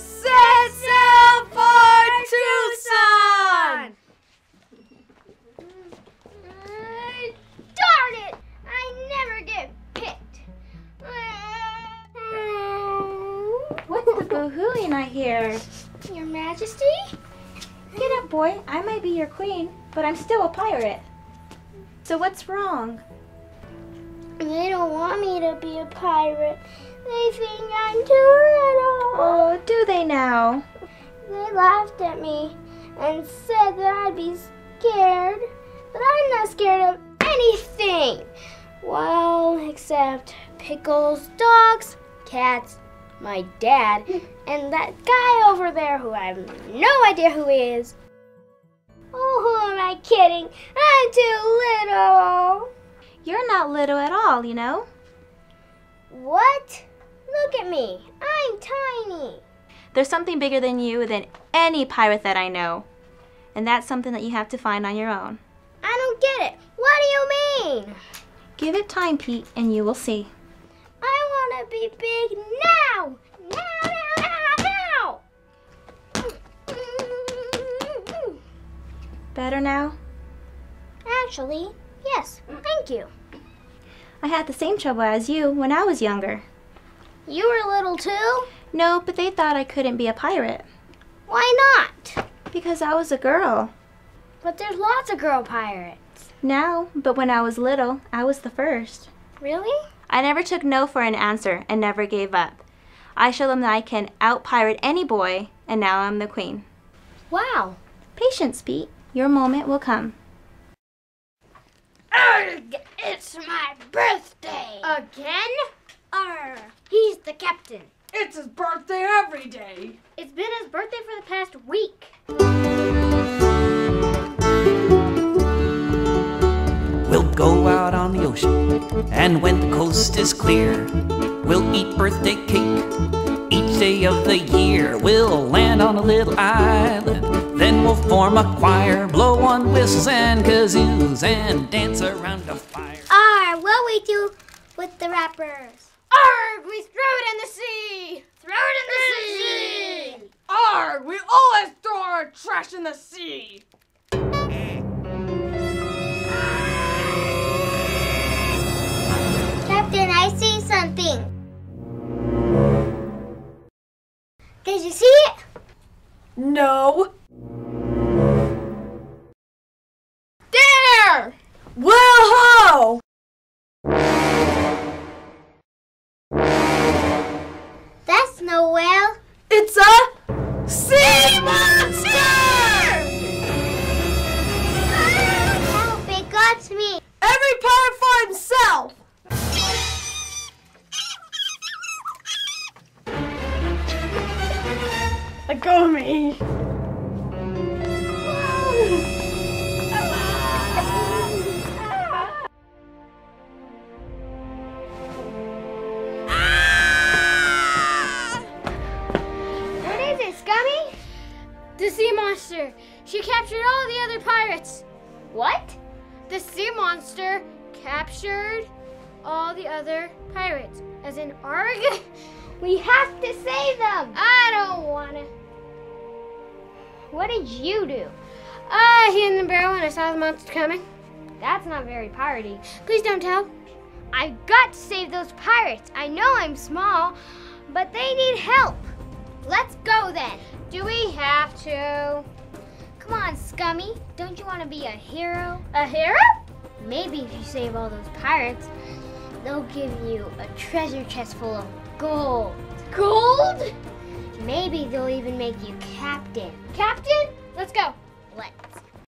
Set sail for Tucson! Uh, darn it! I never get picked. What's the boohooing I hear? Your Majesty? Get up, boy. I might be your queen, but I'm still a pirate. So what's wrong? They don't want me to be a pirate. They think I'm too little. Oh, do they now? They laughed at me and said that I'd be scared. But I'm not scared of anything. Well, except pickles, dogs, cats, my dad, and that guy over there who I have no idea who he is. Oh, who am I kidding? I'm too little. You're not little at all, you know. What? Look at me. I'm tiny. There's something bigger than you than any pirate that I know. And that's something that you have to find on your own. I don't get it. What do you mean? Give it time, Pete, and you will see. I want to be big now. Now, now, now, now. Better now? Actually, yes. Thank you. I had the same trouble as you when I was younger. You were little too? No, but they thought I couldn't be a pirate. Why not? Because I was a girl. But there's lots of girl pirates. Now, but when I was little, I was the first. Really? I never took no for an answer and never gave up. I showed them that I can out pirate any boy, and now I'm the queen. Wow. Patience, Pete. Your moment will come. Arg! It's my birthday! Again? Arr! He's the captain. It's his birthday every day. It's been his birthday for the past week. We'll go out on the ocean, and when the coast is clear, we'll eat birthday cake each day of the year. We'll land on a little island, then we'll form a choir, blow on whistles and kazoos, and dance around a fire. Arr! What will we do with the wrappers? Arg! We throw it in the sea! Throw it in the sea! Arg! We always throw our trash in the sea. Captain, I see something. Did you see it? No. There! Well, That's no whale. It's a sea monster! Help, it got me. Every pirate for himself. Let go of me. The sea monster. She captured all the other pirates. What? The sea monster captured all the other pirates. As in Arg? We have to save them. I don't wanna. What did you do? Uh, I hid in the barrel when I saw the monster coming. That's not very piratey. Please don't tell. I've got to save those pirates. I know I'm small, but they need help. Let's go then. Do we have to? Come on, Scummy. Don't you want to be a hero? A hero? Maybe if you save all those pirates, they'll give you a treasure chest full of gold. Gold? Maybe they'll even make you captain. Captain? Let's go. Let's.